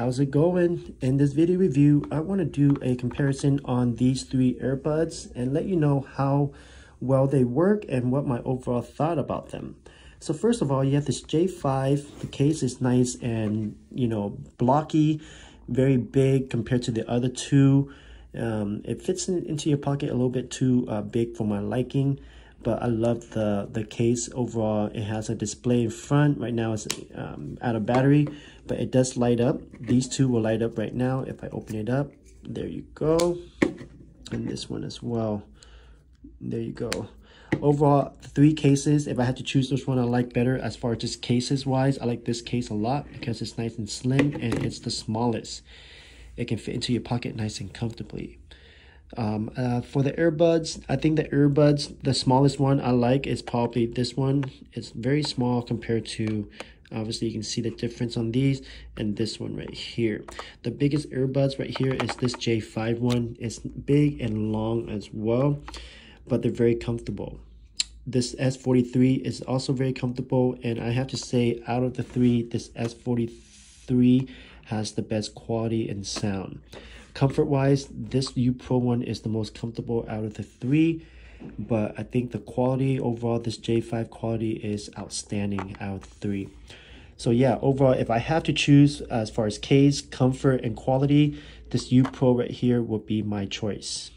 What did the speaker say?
How's it going? In this video review, I want to do a comparison on these three earbuds and let you know how well they work and what my overall thought about them. So first of all, you have this J5. The case is nice and, you know, blocky, very big compared to the other two. Um, it fits in, into your pocket a little bit too uh, big for my liking but I love the the case overall. It has a display in front. Right now it's um, out of battery, but it does light up. These two will light up right now if I open it up. There you go. And this one as well. There you go. Overall, three cases. If I had to choose which one I like better as far as just cases wise, I like this case a lot because it's nice and slim and it's the smallest. It can fit into your pocket nice and comfortably. Um, uh, for the earbuds, I think the earbuds, the smallest one I like is probably this one. It's very small compared to, obviously you can see the difference on these and this one right here. The biggest earbuds right here is this J5 one. It's big and long as well, but they're very comfortable. This S43 is also very comfortable and I have to say out of the three, this S43 has the best quality and sound. Comfort wise, this U Pro one is the most comfortable out of the three, but I think the quality overall, this J5 quality is outstanding out of three. So yeah, overall, if I have to choose as far as case, comfort, and quality, this U Pro right here would be my choice.